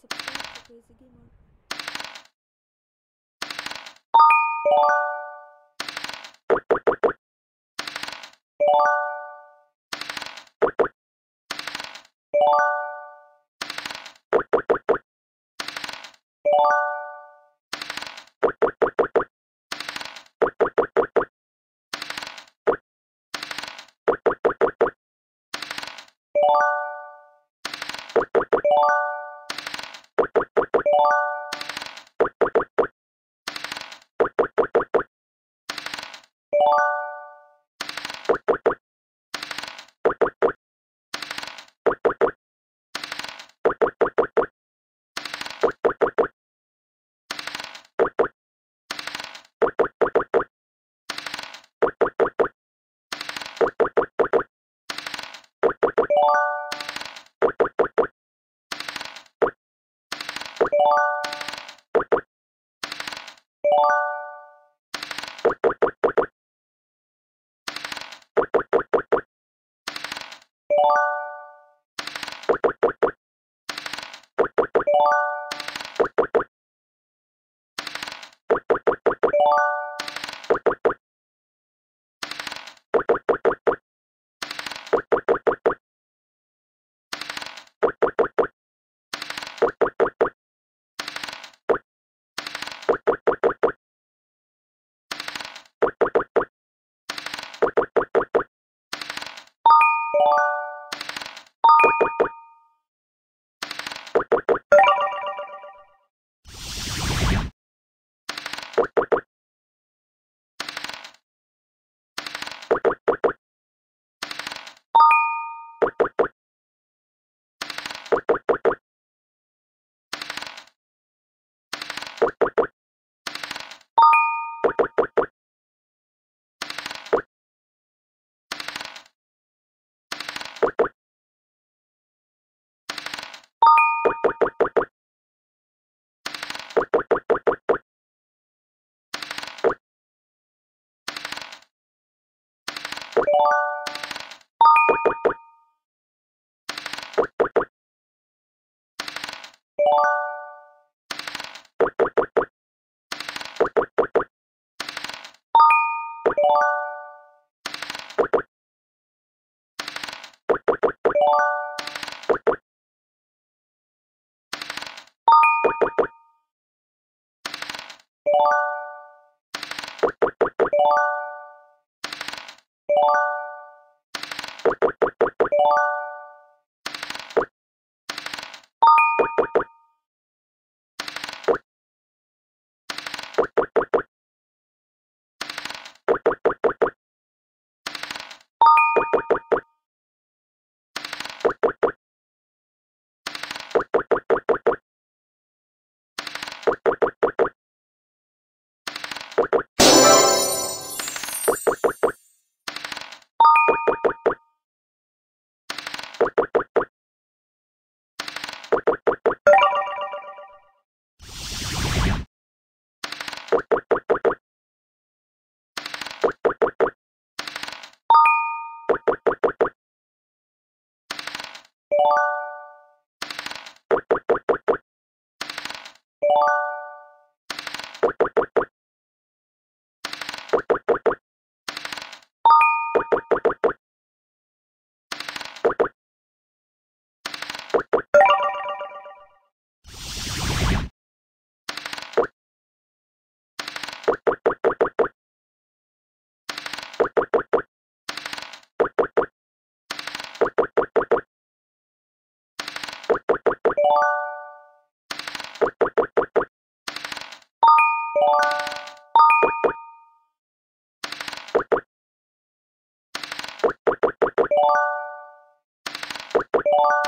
subscribe to Crazy Gamer. you you you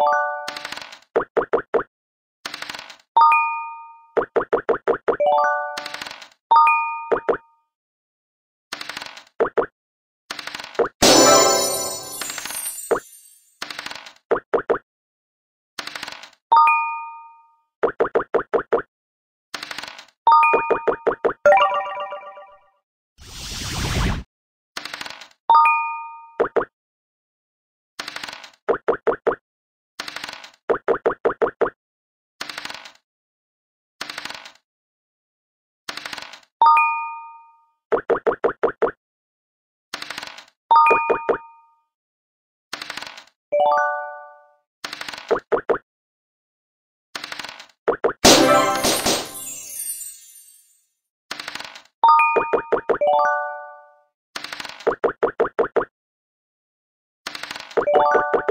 you Thank you.